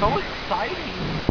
So exciting.